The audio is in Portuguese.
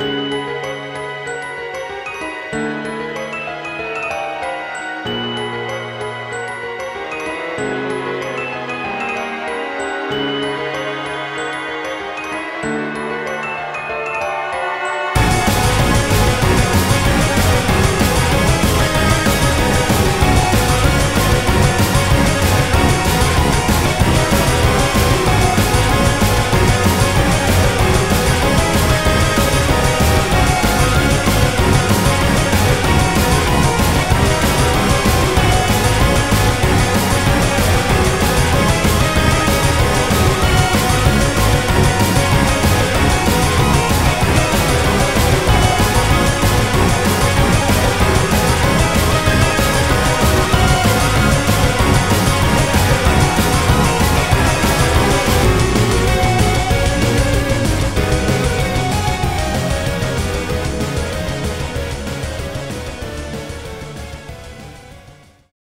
Música